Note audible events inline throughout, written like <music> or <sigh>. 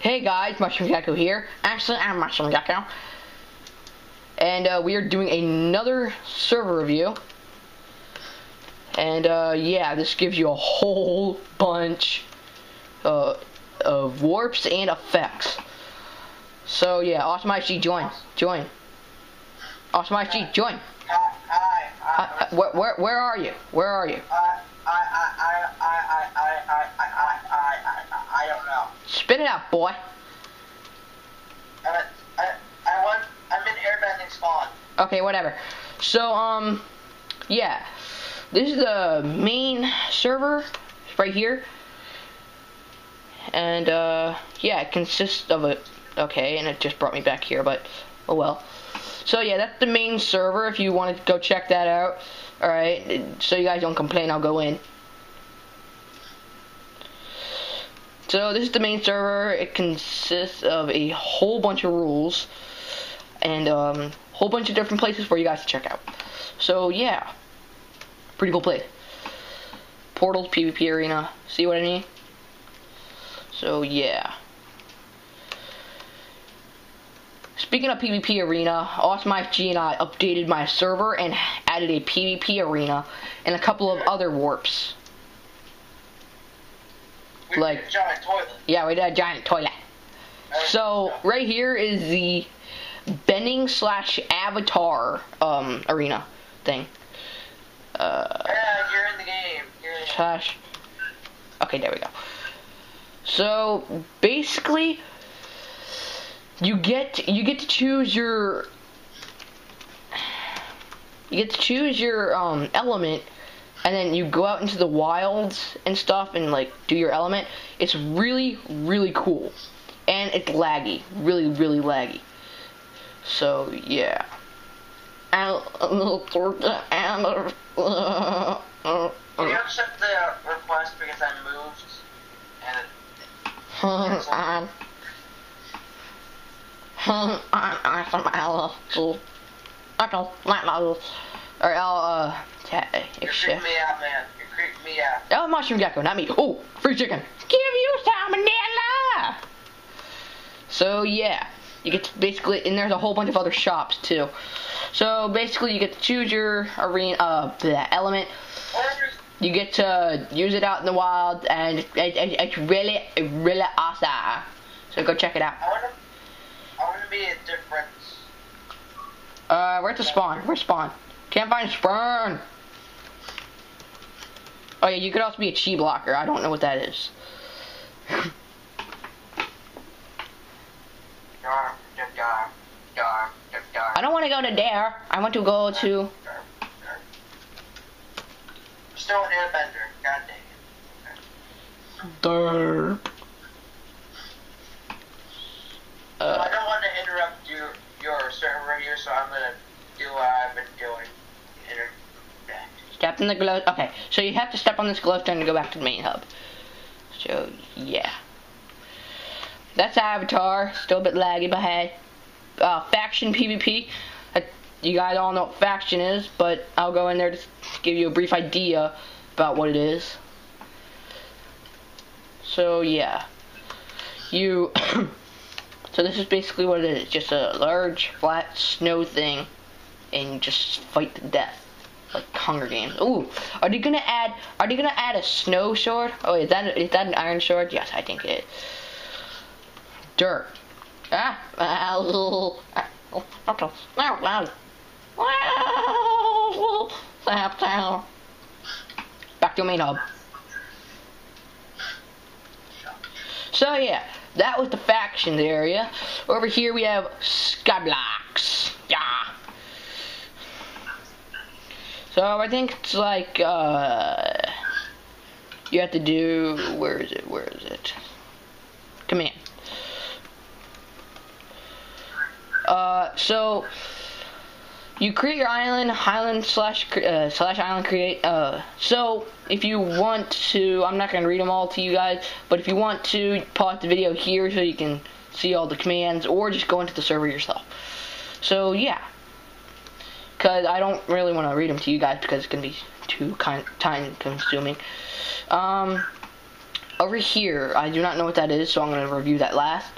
Hey guys, Mushroom Gecko here. Actually, I'm Mushroom Gecko. And uh, we are doing another server review. And uh, yeah, this gives you a whole bunch uh, of warps and effects. So yeah, Awesome IC, join. Join. Awesome IC, join. Hi, hi, hi. Uh, where, where, where are you? Where are you? Spit it out, boy. I'm I, I want, I'm in airbending spawn. Okay, whatever. So, um, yeah. This is the main server right here. And, uh, yeah, it consists of a, okay, and it just brought me back here, but, oh well. So, yeah, that's the main server if you want to go check that out. Alright, so you guys don't complain, I'll go in. So, this is the main server. It consists of a whole bunch of rules. And, um, whole bunch of different places for you guys to check out. So, yeah. Pretty cool place. Portals, PvP Arena. See what I mean? So, yeah. Speaking of PvP Arena, Awesome IFG and I updated my server and added a PvP Arena and a couple of other warps. We Like- giant toilet. Yeah, we did a giant toilet. So, right here is the bending slash avatar um, arena thing. Uh, Yeah, you're in the game. In the slash. Okay, there we go. So basically, you get you get to choose your you get to choose your um, element, and then you go out into the wilds and stuff and like do your element. It's really really cool, and it's laggy, really really laggy. So yeah. And, and, Can you accept the request because I moved and it, I'm I'm I'm Alright, I'll uh ta- you're accept. me out, man. Me out. Oh, mushroom gecko, not me. Oh, free chicken. Give you salmonella. So yeah, you get to basically, and there's a whole bunch of other shops too. So basically, you get to choose your arena, uh, the element. You get to use it out in the wild, and it, it, it's really, really awesome. So go check it out. I want to, I want to be a different. Uh, where's the spawn? Where's spawn? Can't find spawn. Oh yeah, you could also be a chi blocker. I don't know what that is. I don't want to go to Dare. I want to go to. Dar, dar. Still an airbender. God dang it. Derp. So I Uh, don't want to interrupt your your server here, so I'm gonna do what I've been doing. Interject. step in the glow. Okay, so you have to step on this glowstone to go back to the main hub. So yeah, that's Avatar. Still a bit laggy, but hey, uh, faction PvP. Uh, you guys all know what faction is, but I'll go in there to give you a brief idea about what it is. So yeah, you. <coughs> so this is basically what it is. Just a large flat snow thing, and just fight to death like Hunger Games. Ooh, are they gonna add? Are they gonna add a snow sword? Oh, is that is that an iron sword? Yes, I think it is. Dirt. Ah, ow, okay. Now, now. Wow, Sap town. Back to main hub. So yeah, that was the factions area. Over here we have Skyblocks. Yeah. So I think it's like uh you have to do where is it? Where is it? Command. Uh so you create your island, island slash uh, slash island create. Uh, so if you want to, I'm not gonna read them all to you guys, but if you want to, pause the video here so you can see all the commands, or just go into the server yourself. So yeah, because I don't really want to read them to you guys because it's gonna be too kind time consuming. Um, over here, I do not know what that is, so I'm going to review that last.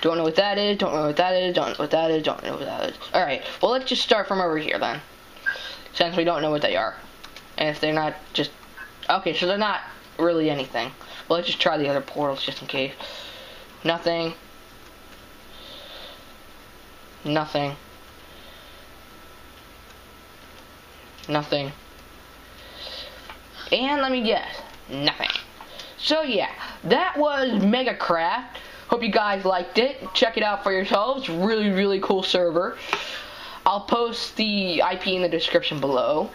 Don't know what that is, don't know what that is, don't know what that is, don't know what that is. Alright, well let's just start from over here then. Since we don't know what they are. And if they're not just... Okay, so they're not really anything. Well, let's just try the other portals just in case. Nothing. Nothing. Nothing. And let me guess. Nothing. So yeah, that was Megacraft. Hope you guys liked it. Check it out for yourselves. Really, really cool server. I'll post the IP in the description below.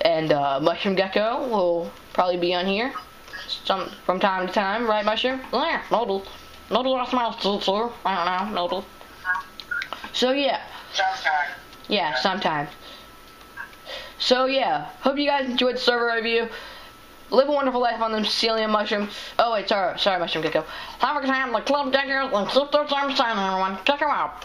And uh, Mushroom Gecko will probably be on here some from time to time, right, Mushroom? Yeah, Noodle. Noodle lost my sir. I don't know, Noodle. So yeah. Sometime. Yeah, sometimes. So yeah, hope you guys enjoyed the server review. Live a wonderful life on the Mycelium mushroom. Oh wait, sorry, sorry, mushroom gecko. Have a good time, the club deckers, and super time everyone. Check them out.